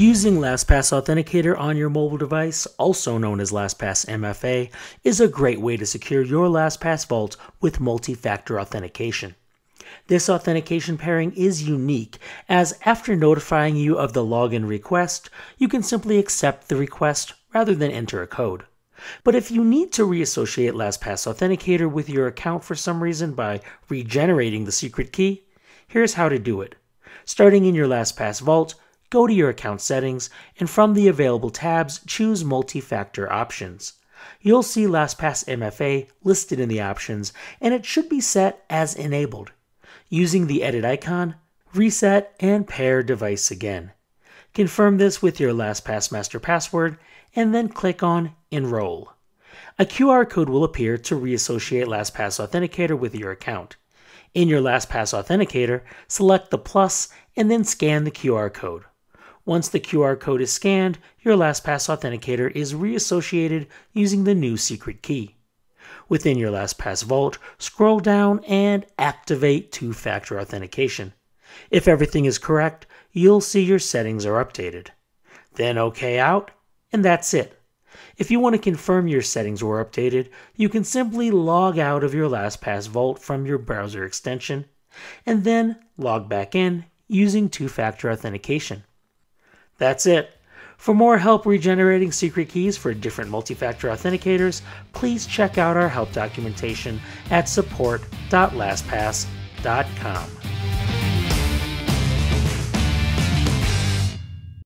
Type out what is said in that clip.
Using LastPass Authenticator on your mobile device, also known as LastPass MFA, is a great way to secure your LastPass vault with multi-factor authentication. This authentication pairing is unique as after notifying you of the login request, you can simply accept the request rather than enter a code. But if you need to reassociate LastPass Authenticator with your account for some reason by regenerating the secret key, here's how to do it. Starting in your LastPass vault, go to your account settings, and from the available tabs, choose multi-factor options. You'll see LastPass MFA listed in the options, and it should be set as enabled. Using the edit icon, reset and pair device again. Confirm this with your LastPass master password, and then click on Enroll. A QR code will appear to reassociate LastPass Authenticator with your account. In your LastPass Authenticator, select the plus and then scan the QR code. Once the QR code is scanned, your LastPass Authenticator is reassociated using the new secret key. Within your LastPass Vault, scroll down and activate two factor authentication. If everything is correct, you'll see your settings are updated. Then OK out, and that's it. If you want to confirm your settings were updated, you can simply log out of your LastPass Vault from your browser extension, and then log back in using two factor authentication. That's it. For more help regenerating secret keys for different multi-factor authenticators, please check out our help documentation at support.lastpass.com.